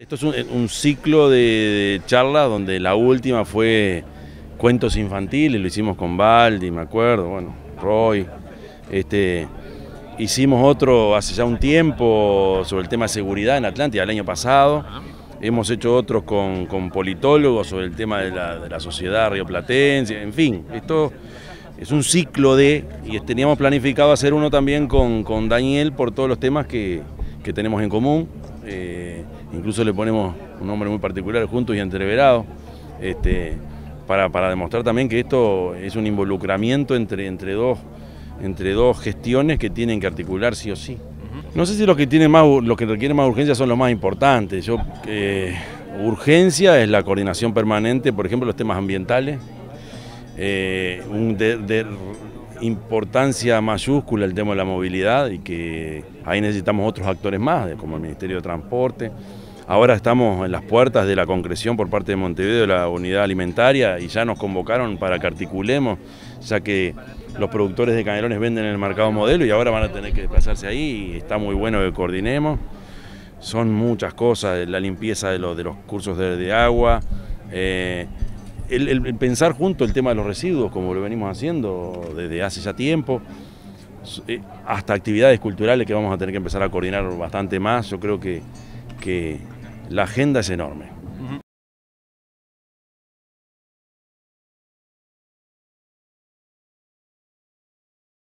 Esto es un, ciclo de, charlas donde la última fue cuentos infantiles, lo hicimos con Baldi, me acuerdo, bueno, Roy. Este, hicimos otro hace ya un tiempo sobre el tema de seguridad en Atlántida el año pasado. Hemos hecho otros con, politólogos sobre el tema de la, sociedad rioplatense, en fin, esto es un ciclo de, y teníamos planificado hacer uno también con, Daniel por todos los temas que, tenemos en común. Eh, incluso le ponemos un nombre muy particular, Juntos y Entreverados, este, para, demostrar también que esto es un involucramiento entre, entre, dos, entre dos gestiones que tienen que articular sí o sí. No sé si los que, tienen más, los que requieren más urgencia son los más importantes. Yo, eh, urgencia es la coordinación permanente, por ejemplo, los temas ambientales. Eh, de, importancia mayúscula el tema de la movilidad y que ahí necesitamos otros actores más, como el Ministerio de Transporte. Ahora estamos en las puertas de la concreción por parte de Montevideo de la unidad alimentaria y ya nos convocaron para que articulemos, ya que los productores de canelones venden en el mercado modelo y ahora van a tener que desplazarse ahí y está muy bueno que coordinemos. Son muchas cosas, la limpieza de los, de los cursos de, agua, eh, el, pensar junto el tema de los residuos, como lo venimos haciendo desde hace ya tiempo, eh, hasta actividades culturales que vamos a tener que empezar a coordinar bastante más, yo creo que, que la agenda es enorme.